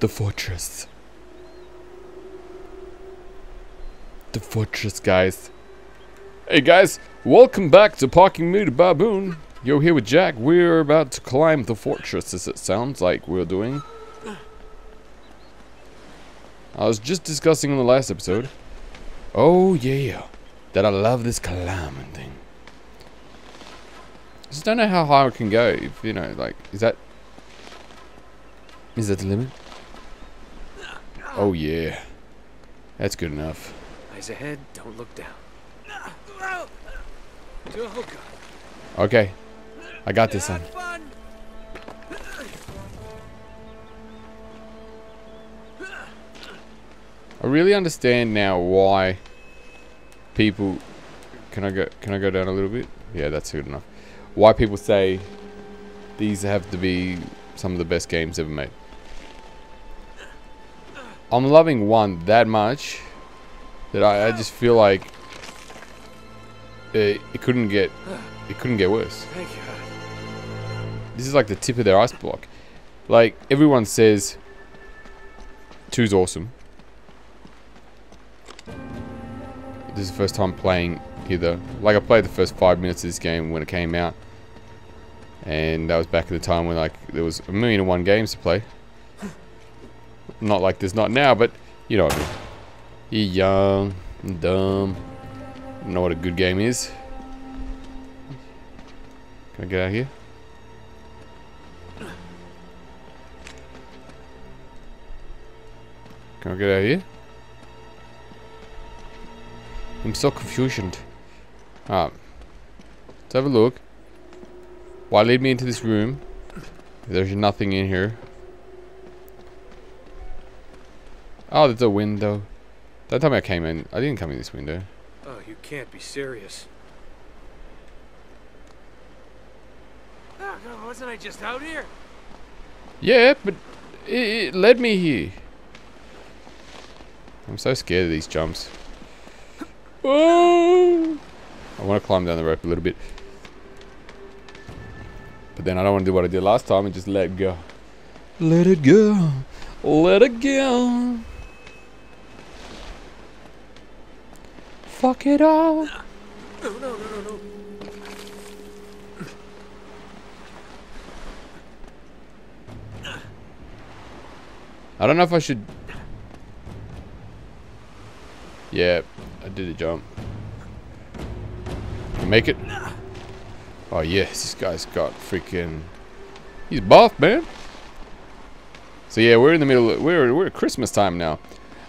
The fortress. The fortress, guys. Hey guys, welcome back to Parking Meter Baboon. You're here with Jack. We're about to climb the fortress, as it sounds like we're doing. I was just discussing in the last episode. Oh yeah, that I love this climbing thing. I just don't know how high I can go. If you know, like, is that is that the limit? Oh yeah, that's good enough. Eyes ahead, don't look down. To a hookah. Okay, I got this one. I really understand now why people. Can I go? Can I go down a little bit? Yeah, that's good enough. Why people say these have to be some of the best games ever made. I'm loving one that much that I, I just feel like it, it couldn't get it couldn't get worse. This is like the tip of their ice block. Like everyone says, two's awesome. This is the first time playing either. Like I played the first five minutes of this game when it came out, and that was back at the time when like there was a million and one games to play. Not like there's not now, but you know what I mean. You're young, and dumb, know what a good game is. Can I get out of here? Can I get out of here? I'm so confused. Ah. Let's have a look. Why lead me into this room? There's nothing in here. Oh, there's a window. That time I came in, I didn't come in this window. Oh, you can't be serious. Oh, wasn't I just out here? Yeah, but it, it led me here. I'm so scared of these jumps. Oh! I want to climb down the rope a little bit. But then I don't want to do what I did last time and just let it go. Let it go. Let it go. Fuck it all. No, no, no, no, no. I don't know if I should... Yeah, I did a jump. Can make it? Oh yes, this guy's got freaking... He's buff, man. So yeah, we're in the middle. Of, we're we're at Christmas time now.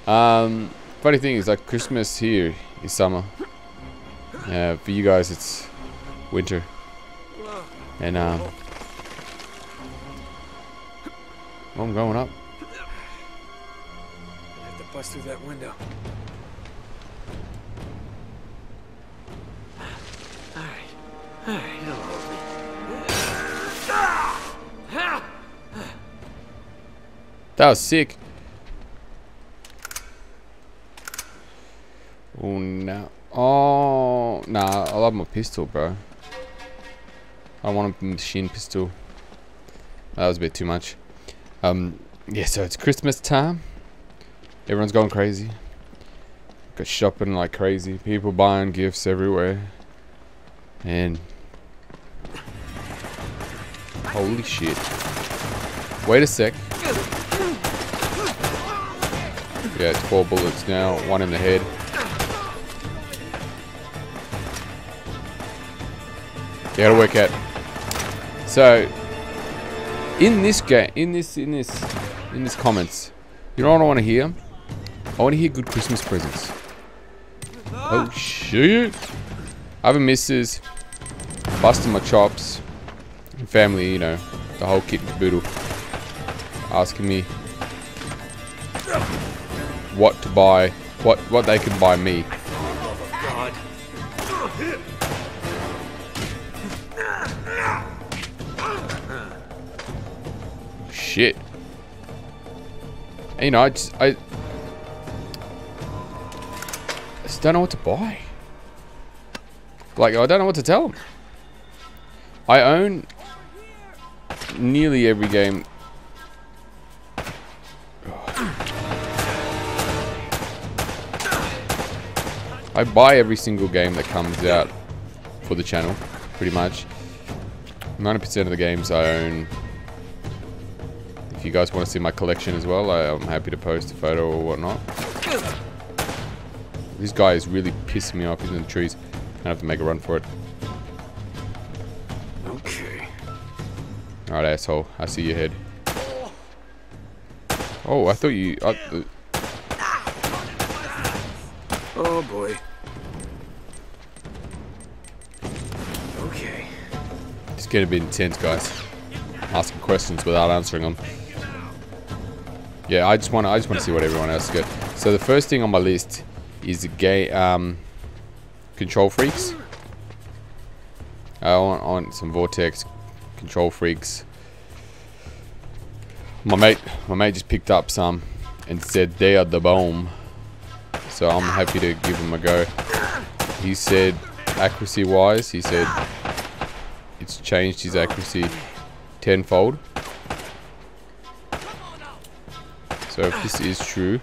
Um, funny thing is, like Christmas here is summer. Uh, for you guys, it's winter. And um, well, I'm going up. I have to bust through that window. Alright. Alright, it'll hold me. That was sick. Oh no. Oh nah, I love my pistol, bro. I want a machine pistol. That was a bit too much. Um yeah, so it's Christmas time. Everyone's going crazy. Got shopping like crazy. People buying gifts everywhere. And Holy shit. Wait a sec. Yeah, it's four bullets now, one in the head. You gotta work out. So, in this game, in this, in this, in this comments, you know what I want to hear? I want to hear good Christmas presents. Oh shoot! A missus, busting my chops, family, you know, the whole kit and caboodle, asking me what to buy, what what they can buy me. shit. And, you know, I just, I, I just don't know what to buy. Like, I don't know what to tell them. I own nearly every game. I buy every single game that comes out for the channel, pretty much. 90% of the games I own if you guys want to see my collection as well, I, I'm happy to post a photo or whatnot. This guy is really pissing me off. He's in the trees. I have to make a run for it. Okay. Alright, asshole. I see your head. Oh, I thought you... I, uh, Oh boy. Okay. it's gonna be intense, guys. Asking questions without answering them. Yeah, I just want to. I just want to see what everyone else got. So the first thing on my list is gay um, KontrolFreeks. I want, I want some vortex KontrolFreeks. My mate, my mate just picked up some and said they are the bomb. So I'm happy to give them a go. He said, accuracy wise, he said it's changed his accuracy tenfold. So if this is true,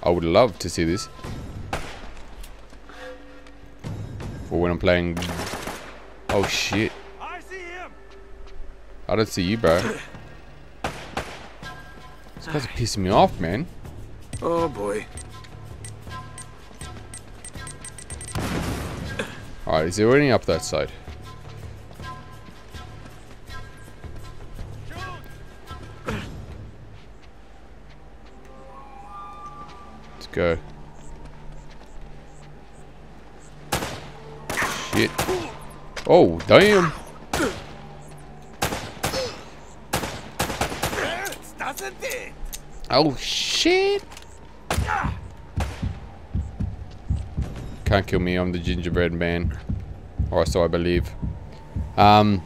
I would love to see this. For when I'm playing... Oh shit. I see him. I don't see you, bro. This guy's pissing me off, man. Oh boy. Alright, is there any up that side? Go. Shit. Oh, damn. Oh, shit. Can't kill me, I'm the gingerbread man. Or so I believe. Um.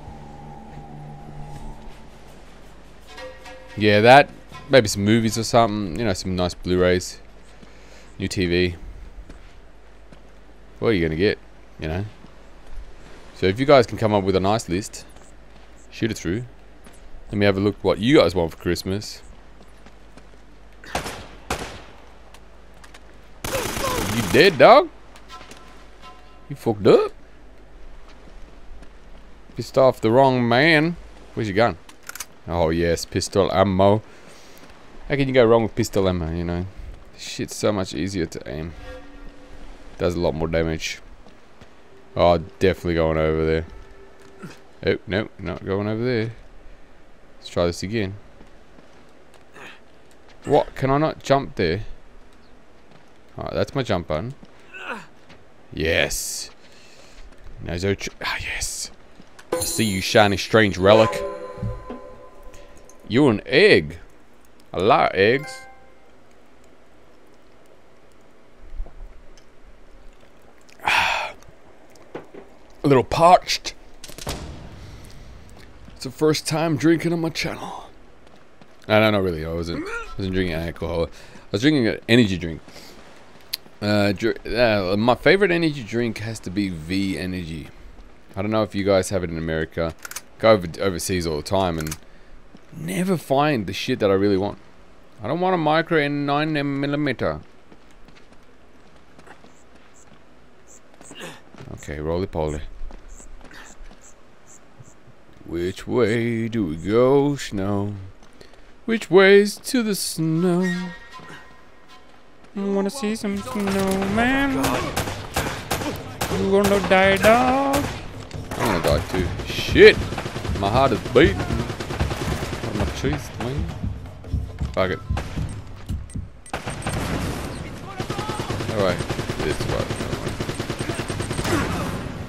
Yeah, that. Maybe some movies or something. You know, some nice Blu-rays. New TV. What are you going to get? You know? So if you guys can come up with a nice list, shoot it through. Let me have a look what you guys want for Christmas. You dead, dog? You fucked up? Pissed off the wrong man. Where's your gun? Oh, yes, pistol ammo. How can you go wrong with pistol ammo, you know? Shit's so much easier to aim. Does a lot more damage. Oh, definitely going over there. Oh, no, not going over there. Let's try this again. What? Can I not jump there? Alright, that's my jump button. Yes. Is there ah, yes. I see you shiny strange relic. You're an egg. I like eggs. Little parched. It's the first time drinking on my channel. No, not know really. I wasn't. I wasn't drinking alcohol. I was drinking an energy drink. Uh, uh, my favorite energy drink has to be V Energy. I don't know if you guys have it in America. Go over overseas all the time and never find the shit that I really want. I don't want a micro and 9 millimeter. Okay, roly poly. Which way do we go, snow? Which way's to the snow? I wanna see some snowman? You gonna die, dog? I'm gonna die too. Shit! My heart is beating. Am I chasing? Fuck it. Alright, this way.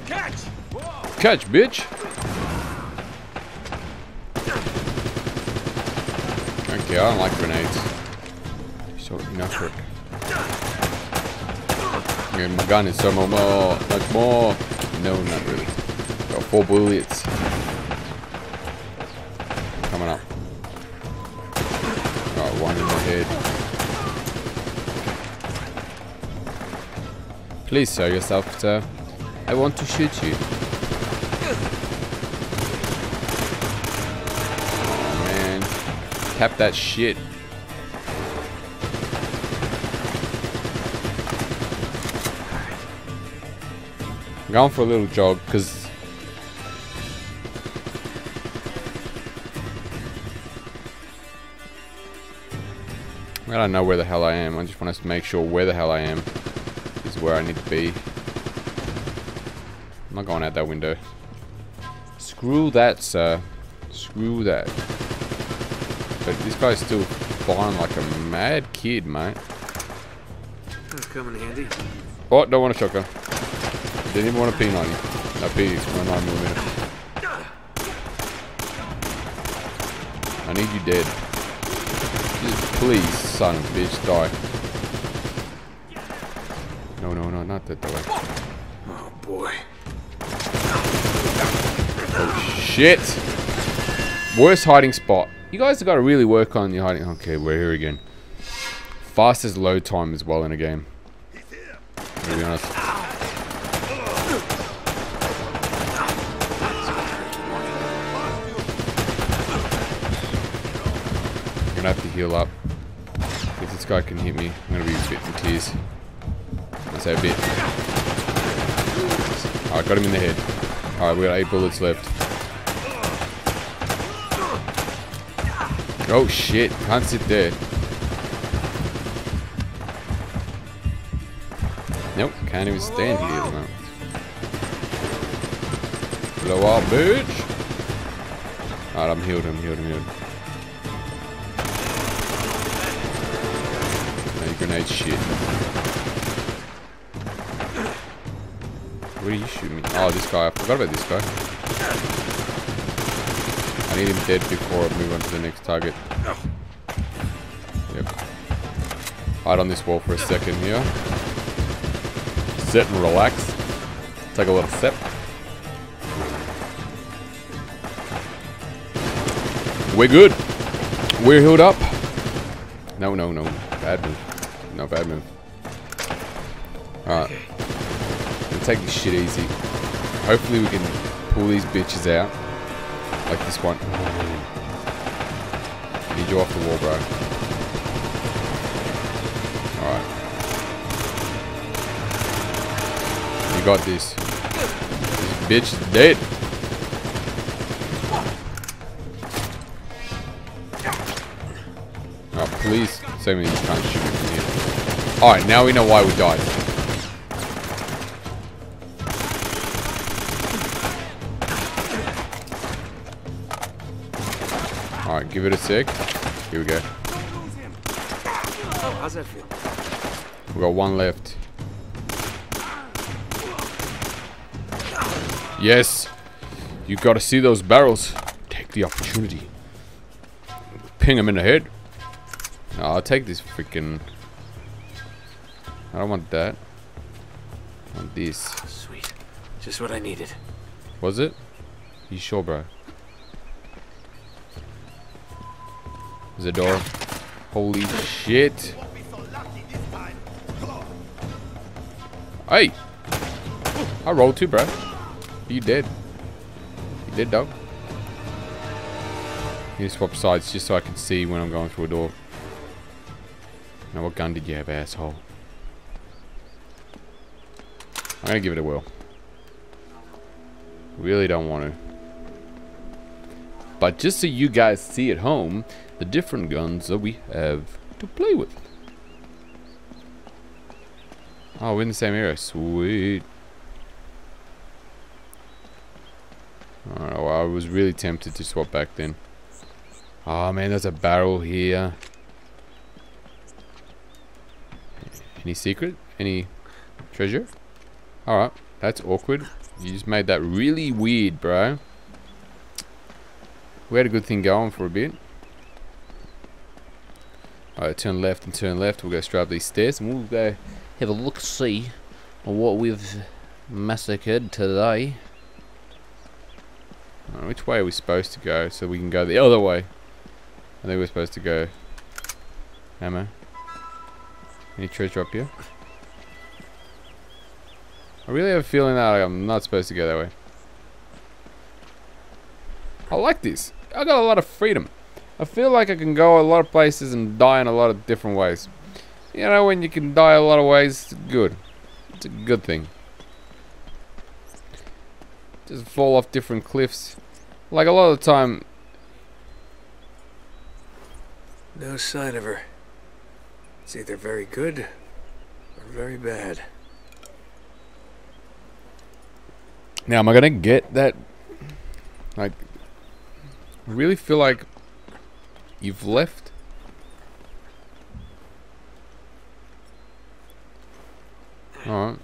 Catch! Catch, bitch! Okay, I don't like grenades. So it. Okay, my gun is so much more, much more. No, not really. Got four bullets. Coming up. Got one in the head. Please show yourself, sir. I want to shoot you. Tap that shit. I'm going for a little jog because I don't know where the hell I am. I just want to make sure where the hell I am is where I need to be. I'm not going out that window. Screw that, sir. Screw that. But this guy's still flying like a mad kid, mate. That's come in handy. Oh, don't want a shotgun. Didn't even want a P90. No, P, it's 9 millimeter. I need you dead. Just please, son of a bitch, die. No, no, no, not that way. Oh boy. Oh, shit! Worst hiding spot. You guys have got to really work on your hiding. Okay, we're here again. Fastest load time as well in a game. To be honest. I'm gonna have to heal up. If this guy can hit me, I'm gonna be a bit in tears. Say a bit. Alright, got him in the head. Alright, we got eight bullets left. Oh shit, can't sit there. Nope, can't even stand here. Blow up, bitch! Alright, I'm healed, I'm healed, I'm healed. No, grenade shit. Where are you shooting me? Oh, this guy. I forgot about this guy. I need him dead before I move on to the next target. Oh. Yep. Hide on this wall for a second here. Sit and relax. Take a little sip. We're good. We're healed up. No, no, no. Bad move. No, bad move. Alright. We'll take this shit easy. Hopefully we can pull these bitches out. Like this one. Need you off the wall, bro. Alright. You got this. This bitch is dead. Oh, please me you can't shoot me from here. Alright, now we know why we died. Give it a sec. Here we go. Oh, how's that feel? We got one left. Yes. You gotta see those barrels. Take the opportunity. Ping him in the head. No, I'll take this freaking. I don't want that. I want this. Sweet. Just what I needed. Was it? You sure, bro? There's a door. Holy shit. Hey! I rolled too, bro. You dead. You dead, dog. To swap sides just so I can see when I'm going through a door. Now, what gun did you have, asshole? I'm gonna give it a whirl. Really don't want to. But just so you guys see at home, the different guns that we have to play with. Oh, we're in the same area. Sweet. Alright, well, I was really tempted to swap back then. Oh man, there's a barrel here. Any secret? Any treasure? Alright, that's awkward. You just made that really weird, bro. We had a good thing going for a bit. Alright, turn left and turn left. We'll go straight up these stairs and we'll go have a look see what we've massacred today. Alright, which way are we supposed to go so we can go the other way? I think we're supposed to go. Ammo. Any treasure up here? I really have a feeling that I'm not supposed to go that way. I like this. I got a lot of freedom. I feel like I can go a lot of places and die in a lot of different ways. You know, when you can die a lot of ways, it's good. It's a good thing. just fall off different cliffs. Like a lot of the time, No sign of her. It's either very good or very bad. now am I gonna get that? Like, really feel like you've left. All right.